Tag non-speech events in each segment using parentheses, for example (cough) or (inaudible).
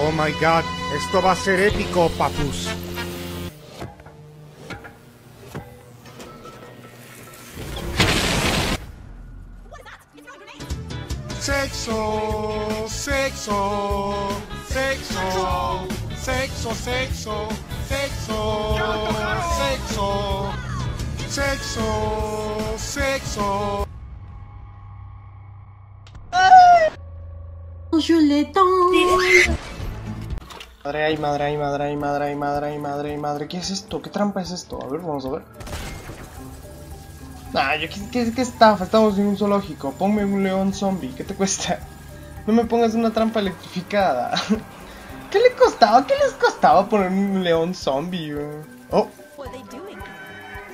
Oh my god, esto va a ser épico, papus. Sexo, sexo, sexo, sexo, sexo, sexo, sexo, sexo, sexo. Je. Madre ay, madre ay, madre ay, madre ay, madre ay, madre ay, madre. ¿Qué es esto? ¿Qué trampa es esto? A ver, vamos a ver. Nah, yo, ¿qué, qué, qué estafa? Estamos en un zoológico. Ponme un león zombie. ¿Qué te cuesta? No me pongas una trampa electrificada. (laughs) ¿Qué le costaba? ¿Qué les costaba poner un león zombie? Oh,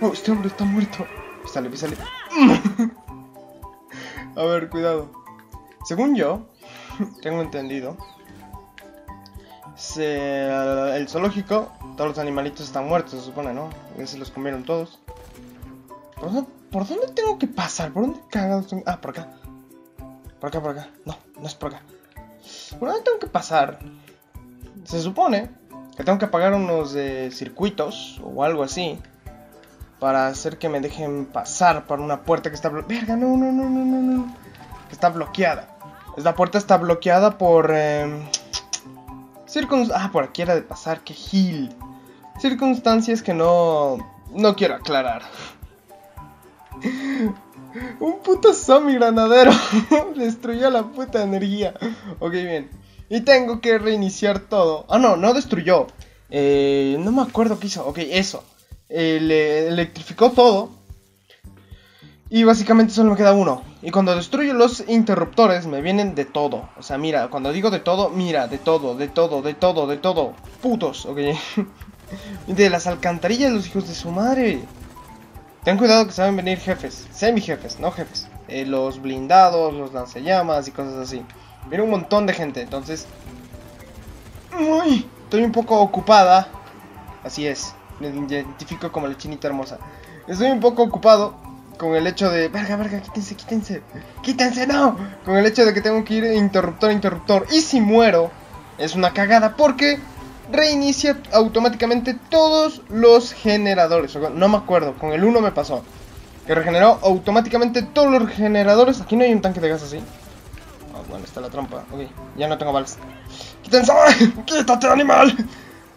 oh, este hombre está muerto. Písale, písale. (laughs) A ver, cuidado. Según yo, (laughs) tengo entendido, se- el zoológico, todos los animalitos están muertos, se supone, ¿no? Ya se los comieron todos. ¿Por dónde, por dónde tengo que pasar? ¿Por dónde cagados tengo? Ah, por acá. Por acá, por acá. No, no es por acá. ¿Por dónde tengo que pasar? Se supone que tengo que apagar unos eh, circuitos o algo así para hacer que me dejen pasar por una puerta que está verga no no no no no no que está bloqueada esta puerta está bloqueada por eh, circun- ah por aquí era de pasar que gil. Circunstancias que no no quiero aclarar. (laughs) Un puto zombie granadero (laughs) destruyó la puta energía. Ok bien. Y tengo que reiniciar todo. Ah no no destruyó. Eh, no me acuerdo qué hizo. Ok eso. Eh, le electrificó todo. Y básicamente solo me queda uno. Y cuando destruyo los interruptores me vienen de todo. O sea, mira, cuando digo de todo, mira, de todo, de todo, de todo, de todo. Putos, ok. (laughs) de las alcantarillas los hijos de su madre. Ten cuidado que saben venir jefes. Semi jefes, no jefes. Eh, los blindados, los lanzallamas y cosas así. Viene un montón de gente, entonces... Uy, estoy un poco ocupada. Así es, me identifico como la chinita hermosa. Estoy un poco ocupado con el hecho de... Verga, verga, quítense, quítense. Quítense, no. Con el hecho de que tengo que ir interruptor interruptor. Y si muero, es una cagada porque reinicia automáticamente todos los generadores. No me acuerdo, con el 1 me pasó. Que regeneró automáticamente todos los generadores. Aquí no hay un tanque de gas así. Ah, bueno, está la trampa. Ok, ya no tengo balas. ¡Quítense! (laughs) ¡Quítate, animal!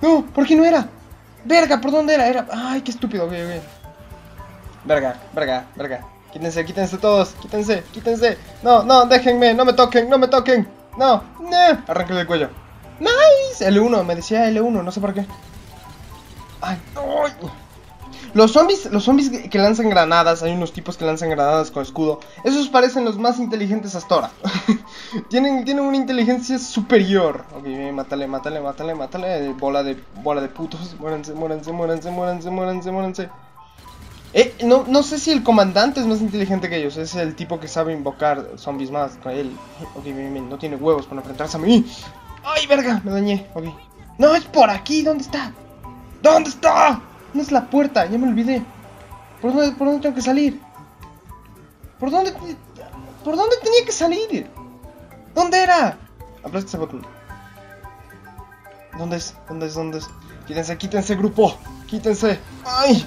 No, ¿por qué no era? Verga, ¿por dónde era? Era. Ay, qué estúpido, ok, ok. Verga, verga, verga. Quítense, quítense todos, quítense, quítense. No, no, déjenme, no me toquen, no me toquen. No, no. Arranquenle el cuello. Nice. L1, me decía L1, no sé por qué. Ay, ay. Los zombies, los zombies que lanzan granadas, hay unos tipos que lanzan granadas con escudo. Esos parecen los más inteligentes hasta ahora. (laughs) tienen, tienen una inteligencia superior. Ok, bien, mátale, mátale, mátale, mátale. Bola de, bola de putos. Muéranse, muéranse, muéranse, muéranse, muéranse, muéranse. Eh, no, no sé si el comandante es más inteligente que ellos. Es el tipo que sabe invocar zombies más él. Ok, bien, bien. No tiene huevos para enfrentarse a mí. ¡Ay, verga! Me dañé. Ok. No, es por aquí. ¿Dónde está? ¿Dónde está? No es la puerta. Ya me olvidé. ¿Por dónde, por dónde tengo que salir? ¿Por dónde? ¿Por dónde tenía que salir? ¿Dónde era? Aplasta ese botón. ¿Dónde es? ¿Dónde es? ¿Dónde es? Quítense, quítense, grupo. Quítense. ¡Ay!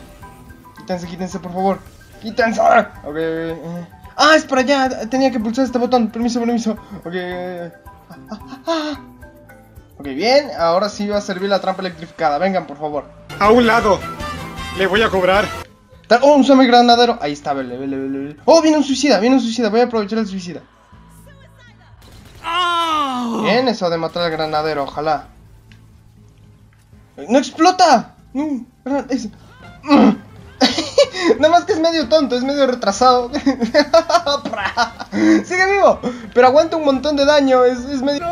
Quítense, quítense, por favor. ¡Quítense! Ok. eh. Ah, es por allá. Tenía que pulsar este botón. Permiso, permiso. Ok. Ah, ah, ah. Ok, bien. Ahora sí va a servir la trampa electrificada. Vengan, por favor. A un lado. Le voy a cobrar. Oh, un zombie granadero. Ahí está, vele, vele, vele, vele. Oh, viene un suicida, viene un suicida. Voy a aprovechar el suicida. Bien, eso de matar al granadero, ojalá. ¡No explota! No, es- Nada más que es medio tonto, es medio retrasado. (laughs) Sigue vivo, pero aguanta un montón de daño. Es, medio. (laughs)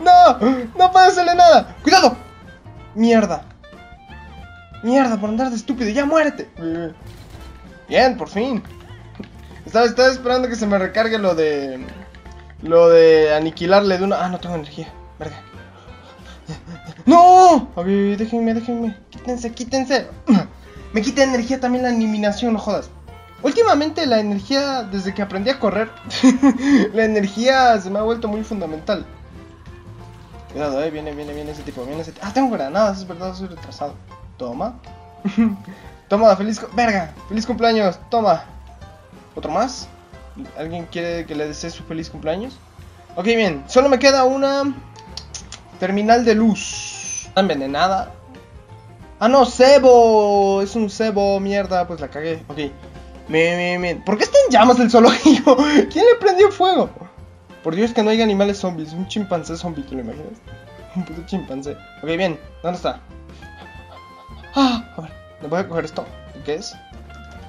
¡No! ¡No puedo hacerle nada! ¡Cuidado! ¡Mierda! ¡Mierda! Por andar de estúpido, ya muérete. Bien, por fin. Estaba, estaba esperando que se me recargue lo de. Lo de aniquilarle de una. Ah, no tengo energía. Verga. ¡No! A déjenme, déjenme. Quítense, quítense. (clears throat) Me quita energía también la eliminación, no jodas. Últimamente la energía, desde que aprendí a correr, (laughs) la energía se me ha vuelto muy fundamental. Cuidado, eh, viene, viene, viene ese tipo, viene ese tipo. Ah, tengo granadas, es verdad, soy retrasado. Toma. (laughs) toma, feliz... Verga, feliz cumpleaños, toma. ¿Otro más? ¿Alguien quiere que le desee su feliz cumpleaños? Ok, bien, solo me queda una... Terminal de luz. Está envenenada. Ah, no, cebo. Es un cebo, mierda. Pues la cagué. Ok. Bien, bien, bien. ¿Por qué está en llamas el zoológico? (laughs) ¿Quién le prendió fuego? Por Dios que no hay animales zombies. Un chimpancé zombie, ¿te lo imaginas? (laughs) Un puto chimpancé. Ok, bien. ¿Dónde está? Ah, a ver. Le voy a coger esto. ¿Qué es?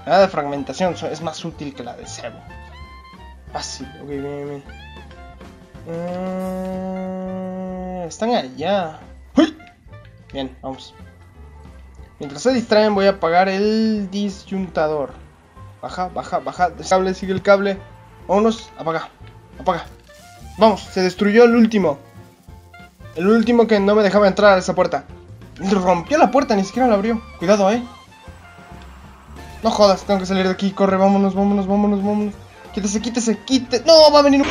La de fragmentación es más útil que la de cebo. Fácil. Ok, bien, bien. Eh, están allá. Bien, vamos. Mientras se distraen voy a apagar el disyuntador. Baja, baja, baja. El cable, sigue el cable. Vámonos, apaga, apaga. Vamos, se destruyó el último. El último que no me dejaba entrar a esa puerta. Rompió la puerta, ni siquiera la abrió. Cuidado, eh. No jodas, tengo que salir de aquí. Corre, vámonos, vámonos, vámonos, vámonos. Quítese, quítese, quítese. No, va a venir un...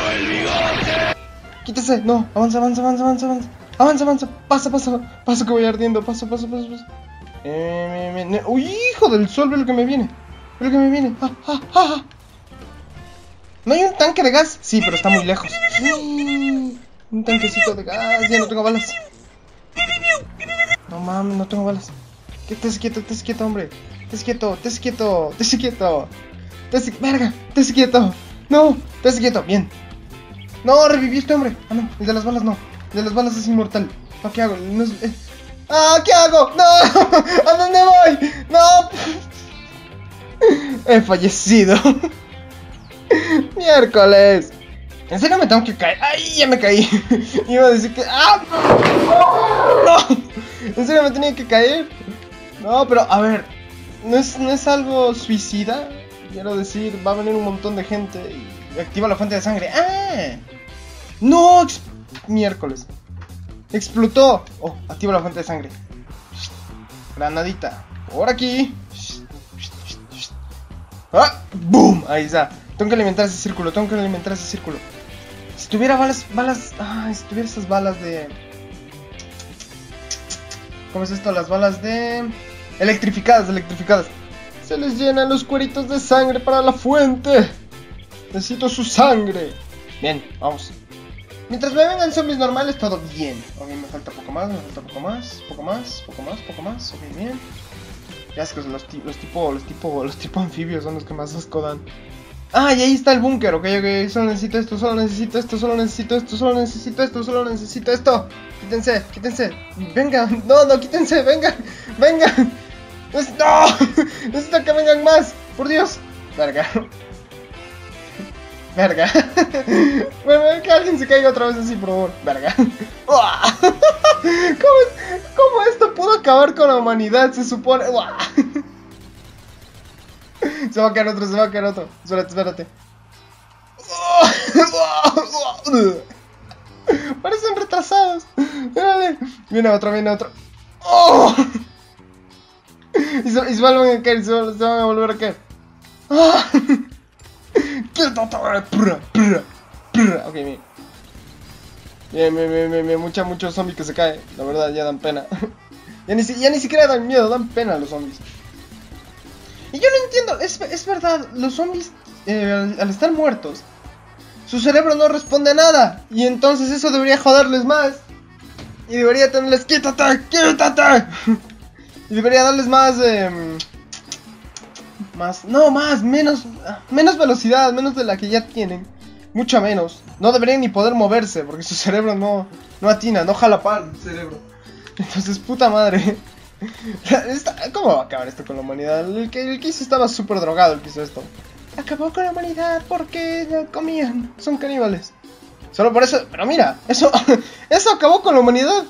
Quítese, no, avanza, avanza, avanza, avanza, avanza. Avanza, avanza, pasa, pasa, pasa que voy ardiendo, pasa, pasa, pasa, pasa. Eh, uy, hijo del sol, ve lo que me viene. Ve lo que me viene. Ah, ah, ah, ah. ¿No hay un tanque de gas? Sí, pero está muy lejos. Un tanquecito de gas, ya no tengo balas. No mames, no tengo balas. ¿Qué te quieto, te quieto, hombre? Te quieto, te quieto, te quieto. Te verga, te quieto. No, te quieto, bien. No, reviví este hombre. Ah, no, el de las balas no. De las balas es inmortal. ¿Para qué hago? Eh. ¡Ah, qué hago! ¡No! (laughs) ¿A dónde voy? ¡No! (laughs) He fallecido. (laughs) Miércoles. ¿En serio me tengo que caer? ¡Ay, ya me caí! Iba a decir que... ¡Ah! ¡No! ¿En serio me tenía que caer? No, pero a ver. ¿No es, no es algo suicida? Quiero decir, va a venir un montón de gente y activa la fuente de sangre. ¡Ah! ¡No! Miércoles. Explotó. Oh, activa la fuente de sangre. Granadita. Por aquí. ¡Ah! ¡Boom! Ahí está. Tengo que alimentar ese círculo. Tengo que alimentar ese círculo. Si tuviera balas. balas. Ah, si tuviera esas balas de. ¿Cómo es esto? Las balas de. Electrificadas, electrificadas. Se les llenan los cueritos de sangre para la fuente. Necesito su sangre. Bien, vamos. Mientras me vengan zombies normales, todo bien. Ok, me falta poco más, me falta poco más, poco más, poco más, poco más. Ok, bien. Ya es que los, los tipo, los tipo, los tipo anfibios son los que más asco dan. Ah, y ahí está el búnker, ok, ok. Solo necesito esto, solo necesito esto, solo necesito esto, solo necesito esto, solo necesito esto. Quítense, quítense. Vengan, no, no, quítense, vengan, vengan. No, (laughs) necesito que vengan más, por Dios. Verga. Verga. (laughs) Bueno, que alguien se caiga otra vez así, por favor. Verga. (laughs) (laughs) ¿Cómo, cómo esto pudo acabar con la humanidad? Se supone. Se va a caer otro, se va a caer otro. Espérate, espérate. Parecen retrasados. Mírale. Viene otro, viene otro. Y se, vuelven a caer, se, se van a volver a caer. Ok, bien. Bien, bien, bien, bien. Mucha, muchos zombies que se caen. La verdad, ya dan pena. (laughs) ya, ni, ya ni siquiera dan miedo, dan pena los zombies. Y yo no entiendo, es, es verdad, los zombies, eh, al, estar muertos, su cerebro no responde a nada. Y entonces eso debería joderles más. Y debería tenerles, quítate, quítate. (laughs) y debería darles más, em, más, no, más, menos, menos velocidad, menos de la que ya tienen. Mucha menos. No deberían ni poder moverse porque su cerebro no, no atina, no jala par el cerebro. Entonces, puta madre. (laughs) ¿Cómo va a acabar esto con la humanidad? El que, el que hizo estaba súper drogado, el que hizo esto. Acabó con la humanidad porque no comían. Son caníbales. Solo por eso. Pero mira, eso. (laughs) Eso acabó con la humanidad.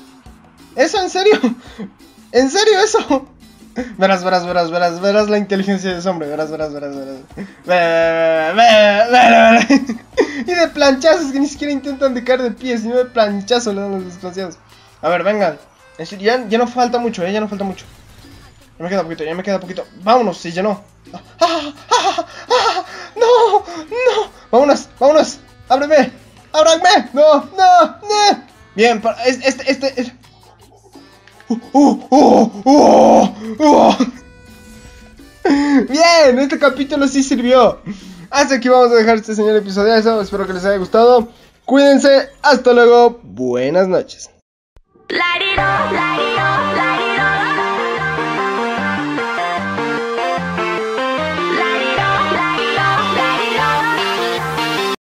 Eso, en serio. (laughs) En serio, eso. Verás, verás, verás, verás, verás la inteligencia de ese hombre. Verás, verás, verás, verás. Ve- ve- ve- ve- Y de planchazos que ni siquiera intentan de caer de pie, sino de planchazo le dan los desgraciados. A ver, vengan. Ya, ya no falta mucho, eh, ya no falta mucho. Ya me queda poquito, ya me queda poquito. Vámonos, se llenó. ¡Ah! ¡Ah! ¡Ah! ¡Ah! ¡No! ¡No! ¡Vámonos! ¡Vámonos! ¡Ábreme! ¡Ábrame! ¡No! ¡No! ¡No! Bien, para, es- este, este, Bien, este capítulo sí sirvió. Hasta aquí vamos a dejar este señor episodio. Eso, espero que les haya gustado. Cuídense, hasta luego. Buenas noches.